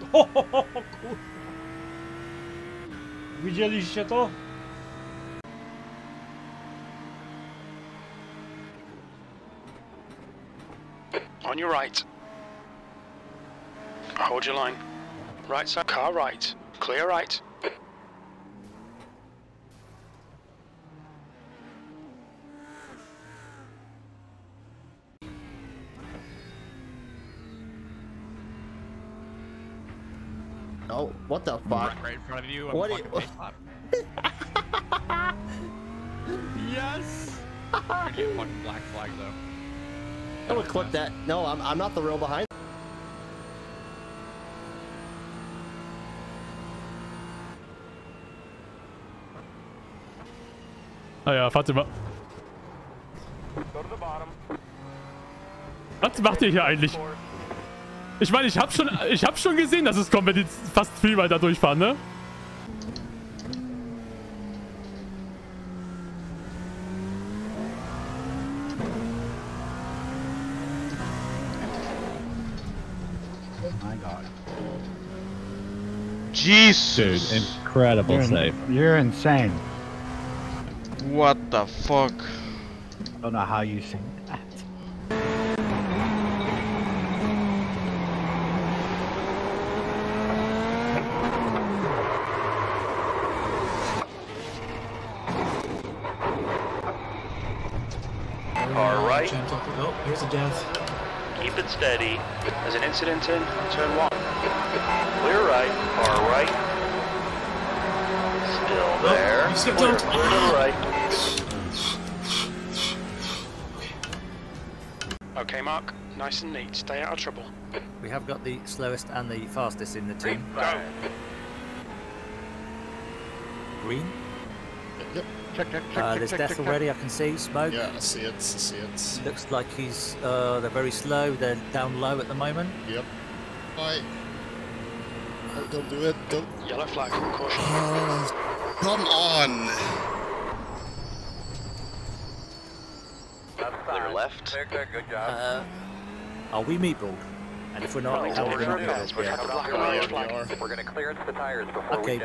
To? On your right. Hold your line. Right side, car right. Clear right. Oh, what the fuck? Right in front of you. What I'm do fucking you- face yes. You're gonna get fucking black flag though. I would clip that. No, I'm, I'm not the real behind. Ah ja, warte mal. Was macht ihr hier eigentlich? Ich meine, ich hab schon, ich hab schon gesehen, dass es kommt, wenn die fast viel weiter durchfahren, ne? Jesus! Incredible You're, save. you're insane. What the fuck? Don't know how you sing that. Car right. Oh, here's a death. Keep it steady. There's an incident in turn one. Clear right. Car right. Still oh, there. you skipped Clear, on- clear to the right. Okay, Mark. Nice and neat. Stay out of trouble. We have got the slowest and the fastest in the team. Go. Green. Yep. Check, check, check, Uh, there's check, death check, check. already. I can see smoke. Yeah, I see it, I see it. Looks like he's. Uh, they're very slow. They're down low at the moment. Yep. Bye. Oh, don't do it, don't. Yellow flag. Caution. Oh, come on! Clear left. good Uh, are we meatballed? And if we're not, No, how are we we're not repairs. We have the black and We orange are, flag. we are. We're going to clear the tires before Okay.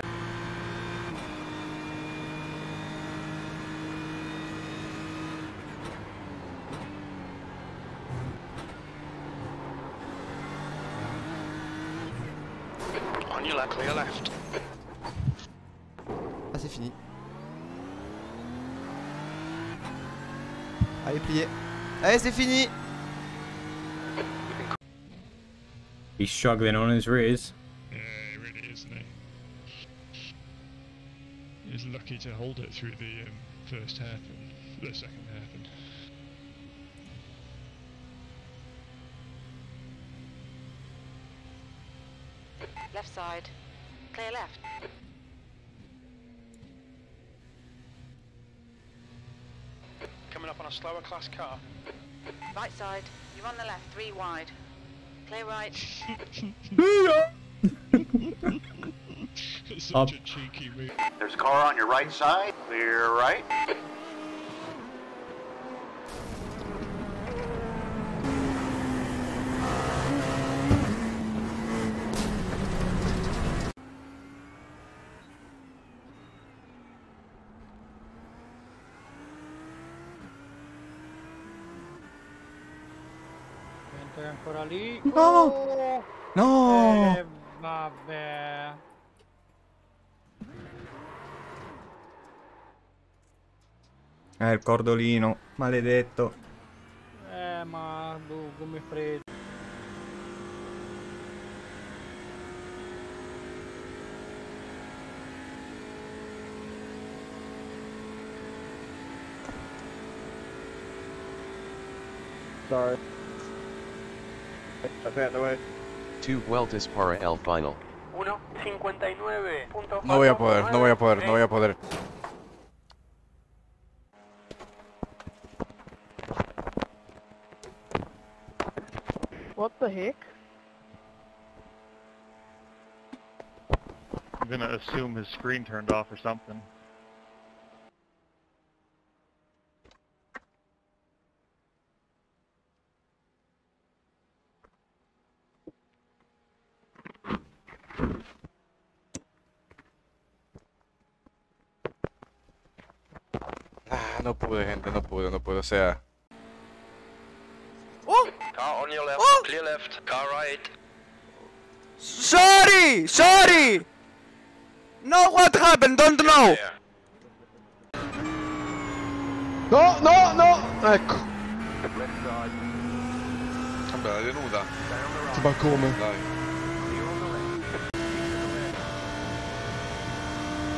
On your left. Clear left. Ah, c'est fini. Allez, plié. Allez, c'est fini He's struggling on his rears. Yeah, he really is, isn't he? He's lucky to hold it through the um, first and the second half. Left side. Clear left. Coming up on a slower class car. Right side. You're on the left. Three wide. Clear right. Such Up. a cheeky move. There's a car on your right side. Clear right. Gente ancora lì. No! Oh! No Eh, vabbè. Eh, il cordolino, maledetto. Eh, ma boh, come freddo. Sorry. I passed away. Two Vueltas para el final. 1.59. No voy a poder, no voy a poder, no voy a poder. What the heck? I'm gonna assume his screen turned off or something. No pude, gente, no pude, no pude, o sea. Oh. Car on your left, oh. clear left, car right. Sorry! Sorry! No, what happened? Don't know! No, no, no! Ecco. Vabbè, è venuta. Ma come? Dai.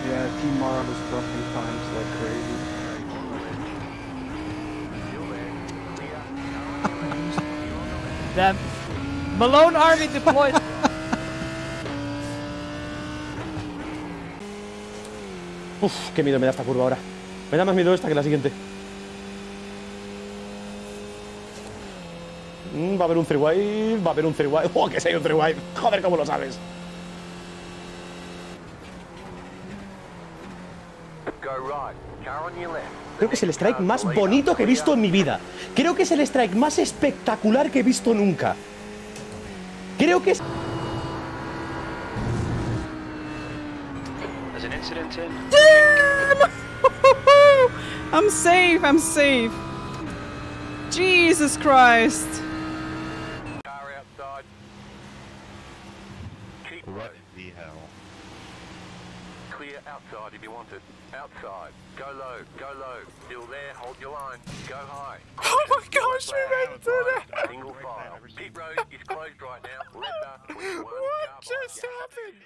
Yeah, T-Mod is dropping times like crazy. Damn. Malone Army deployed. Uf, qué miedo me da esta curva ahora. Me da más miedo esta que la siguiente. Mm, va a haber un three wide, va a haber un three wide. ¡Oh, que si hay un three wide! Joder, cómo lo sabes. Creo que es el strike más bonito que he visto en mi vida. Creo que es el strike más espectacular que he visto nunca. Creo que es... In. I'm safe, I'm safe. Jesus Christ. Outside if you want it. Outside. Go low, go low. Still there, hold your line. Go high. Oh my gosh, we to that. Single file. Pit road is closed right now. What just happened?